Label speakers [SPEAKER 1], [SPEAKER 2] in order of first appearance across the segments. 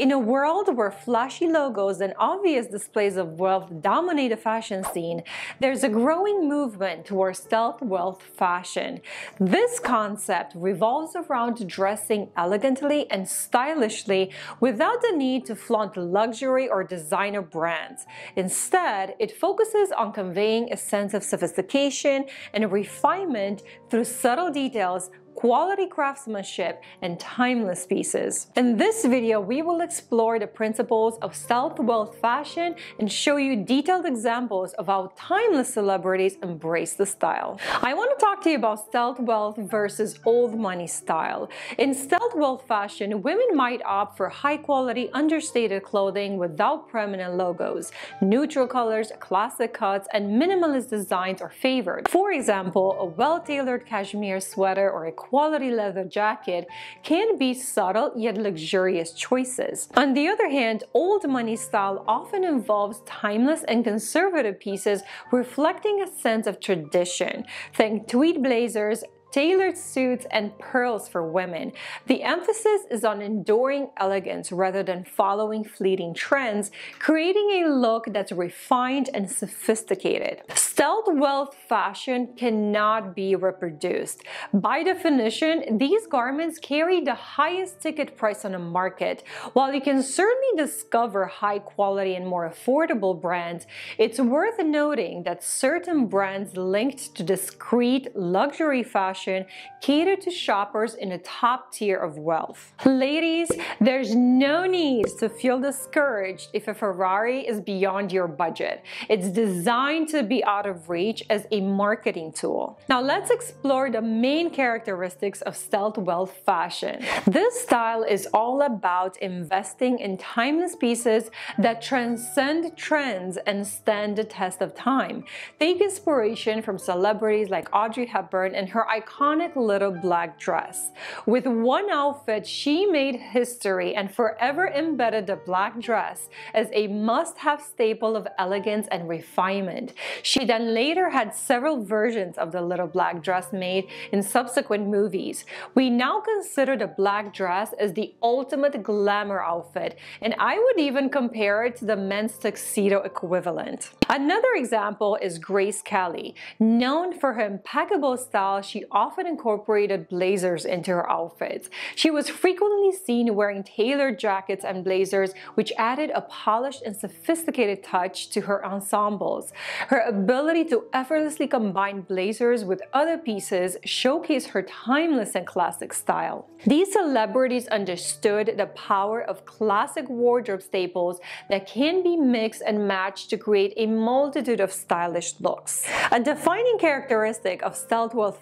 [SPEAKER 1] In a world where flashy logos and obvious displays of wealth dominate the fashion scene, there's a growing movement towards stealth wealth fashion. This concept revolves around dressing elegantly and stylishly without the need to flaunt luxury or designer brands. Instead, it focuses on conveying a sense of sophistication and refinement through subtle details quality craftsmanship, and timeless pieces. In this video, we will explore the principles of stealth wealth fashion and show you detailed examples of how timeless celebrities embrace the style. I want to talk to you about stealth wealth versus old money style. In stealth wealth fashion, women might opt for high quality, understated clothing without prominent logos. Neutral colors, classic cuts, and minimalist designs are favored. For example, a well-tailored cashmere sweater or a quality leather jacket can be subtle yet luxurious choices. On the other hand, old money style often involves timeless and conservative pieces reflecting a sense of tradition. Think tweed blazers, tailored suits, and pearls for women. The emphasis is on enduring elegance rather than following fleeting trends, creating a look that's refined and sophisticated. Stealth wealth fashion cannot be reproduced. By definition, these garments carry the highest ticket price on the market. While you can certainly discover high quality and more affordable brands, it's worth noting that certain brands linked to discreet luxury fashion fashion cater to shoppers in a top tier of wealth. Ladies, there's no need to feel discouraged if a Ferrari is beyond your budget. It's designed to be out of reach as a marketing tool. Now let's explore the main characteristics of stealth wealth fashion. This style is all about investing in timeless pieces that transcend trends and stand the test of time. Take inspiration from celebrities like Audrey Hepburn and her iconic iconic little black dress. With one outfit, she made history and forever embedded the black dress as a must-have staple of elegance and refinement. She then later had several versions of the little black dress made in subsequent movies. We now consider the black dress as the ultimate glamour outfit, and I would even compare it to the men's tuxedo equivalent. Another example is Grace Kelly. Known for her impeccable style, she often incorporated blazers into her outfits. She was frequently seen wearing tailored jackets and blazers, which added a polished and sophisticated touch to her ensembles. Her ability to effortlessly combine blazers with other pieces showcased her timeless and classic style. These celebrities understood the power of classic wardrobe staples that can be mixed and matched to create a multitude of stylish looks. A defining characteristic of stealth wealth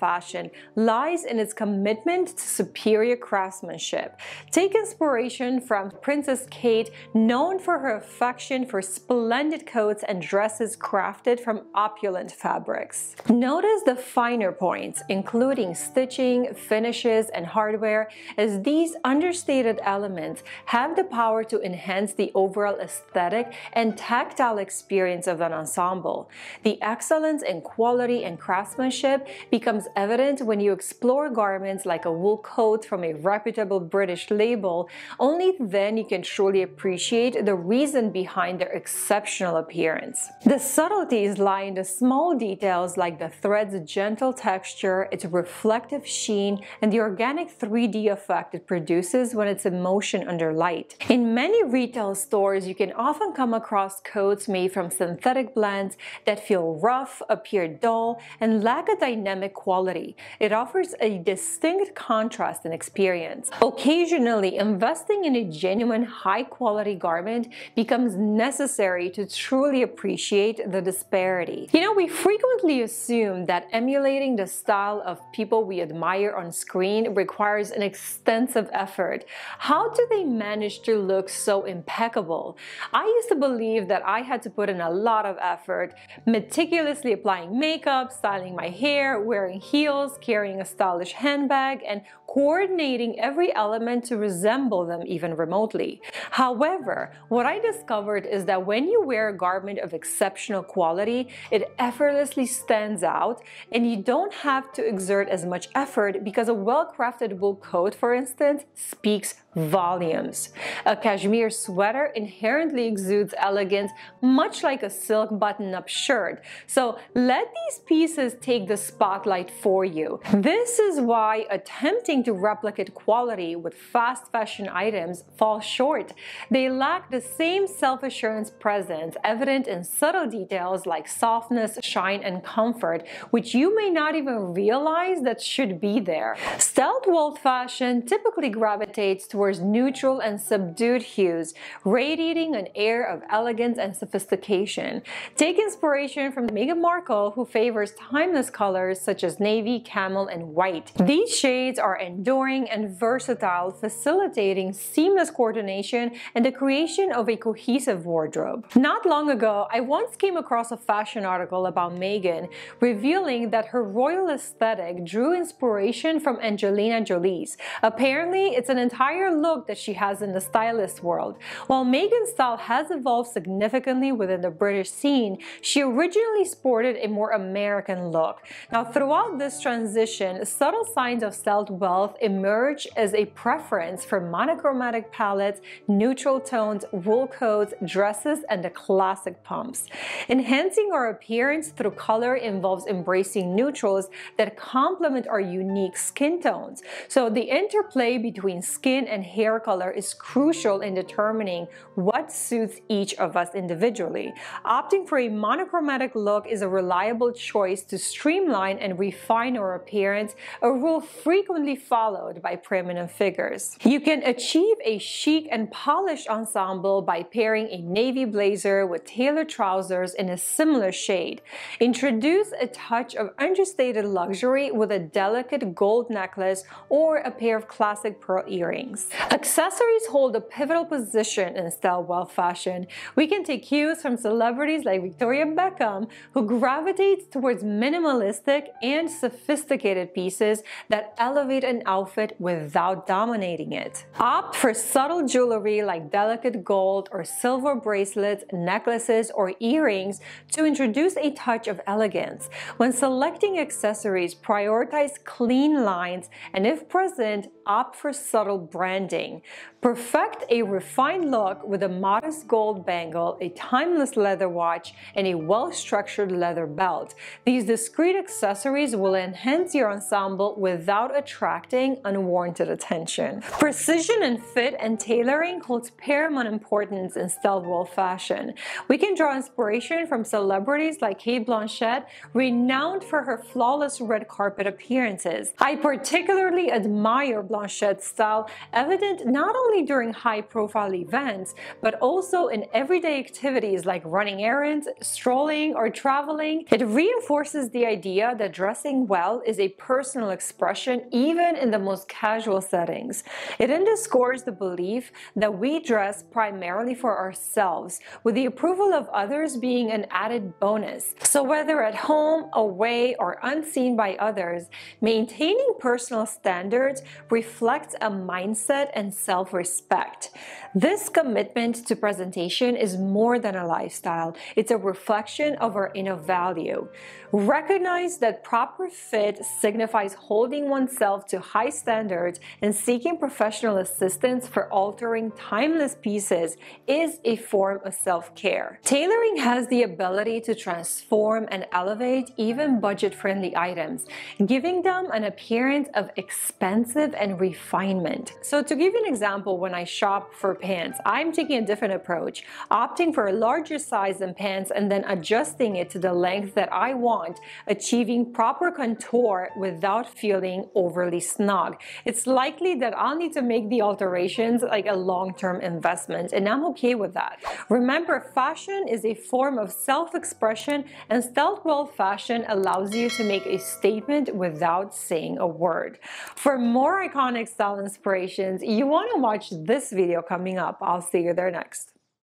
[SPEAKER 1] lies in its commitment to superior craftsmanship. Take inspiration from Princess Kate, known for her affection for splendid coats and dresses crafted from opulent fabrics. Notice the finer points, including stitching, finishes, and hardware, as these understated elements have the power to enhance the overall aesthetic and tactile experience of an ensemble. The excellence in quality and craftsmanship becomes evident when you explore garments like a wool coat from a reputable British label, only then you can truly appreciate the reason behind their exceptional appearance. The subtleties lie in the small details like the thread's gentle texture, its reflective sheen, and the organic 3D effect it produces when it's in motion under light. In many retail stores, you can often come across coats made from synthetic blends that feel rough, appear dull, and lack a dynamic quality. It offers a distinct contrast and experience. Occasionally, investing in a genuine high-quality garment becomes necessary to truly appreciate the disparity. You know, we frequently assume that emulating the style of people we admire on screen requires an extensive effort. How do they manage to look so impeccable? I used to believe that I had to put in a lot of effort, meticulously applying makeup, styling my hair, wearing heels, carrying a stylish handbag, and coordinating every element to resemble them even remotely. However, what I discovered is that when you wear a garment of exceptional quality, it effortlessly stands out and you don't have to exert as much effort because a well-crafted wool coat, for instance, speaks volumes. A cashmere sweater inherently exudes elegance, much like a silk button-up shirt. So let these pieces take the spotlight for you. This is why attempting to replicate quality with fast fashion items falls short. They lack the same self-assurance presence evident in subtle details like softness, shine, and comfort, which you may not even realize that should be there. Stealth Wealth fashion typically gravitates towards neutral and subdued hues, radiating an air of elegance and sophistication. Take inspiration from Meghan Markle, who favors timeless colors such as navy, camel, and white. These shades are enduring and versatile, facilitating seamless coordination and the creation of a cohesive wardrobe. Not long ago, I once came across a fashion article about Meghan, revealing that her royal aesthetic drew inspiration from Angelina Jolie's. Apparently, it's an entire look that she has in the stylist world. While Meghan's style has evolved significantly within the British scene, she originally sported a more American look. Now, throughout this transition, subtle signs of stealth wealth emerge as a preference for monochromatic palettes, neutral tones, wool coats, dresses, and the classic pumps. Enhancing our appearance through color involves embracing neutrals that complement our unique skin tones. So the interplay between skin and hair color is crucial in determining what suits each of us individually. Opting for a monochromatic look is a reliable choice to streamline and refine our appearance, a rule frequently followed by prominent figures. You can achieve a chic and polished ensemble by pairing a navy blazer with tailored trousers in a similar shade. Introduce a touch of understated luxury with a delicate gold necklace or a pair of classic pearl earrings. Accessories hold a pivotal position in style wealth fashion. We can take cues from celebrities like Victoria Beckham, who gravitates towards minimalistic and sophisticated pieces that elevate an outfit without dominating it. Opt for subtle jewelry like delicate gold or silver bracelets, necklaces, or earrings to introduce a touch of elegance. When selecting accessories, prioritize clean lines and if present, opt for subtle branding. Perfect a refined look with a modest gold bangle, a timeless leather watch, and a well-structured leather belt. These discreet accessories will enhance your ensemble without attracting unwarranted attention. Precision and fit and tailoring holds paramount importance in stealth fashion. We can draw inspiration from celebrities like Cate Blanchett, renowned for her flawless red carpet appearances. I particularly admire Style, evident not only only during high profile events, but also in everyday activities like running errands, strolling, or traveling. It reinforces the idea that dressing well is a personal expression even in the most casual settings. It underscores the belief that we dress primarily for ourselves, with the approval of others being an added bonus. So whether at home, away, or unseen by others, maintaining personal standards reflects a mindset and self respect. This commitment to presentation is more than a lifestyle, it's a reflection of our inner value. Recognize that proper fit signifies holding oneself to high standards and seeking professional assistance for altering timeless pieces is a form of self-care. Tailoring has the ability to transform and elevate even budget-friendly items, giving them an appearance of expensive and refinement. So to give you an example, when I shop for pants, I'm taking a different approach, opting for a larger size than pants and then adjusting it to the length that I want, achieving proper contour without feeling overly snug. It's likely that I'll need to make the alterations like a long-term investment, and I'm okay with that. Remember, fashion is a form of self-expression, and stealth wealth fashion allows you to make a statement without saying a word. For more iconic style inspirations, you want to watch this video coming up. I'll see you there next.